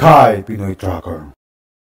Kai Pinoy Tracker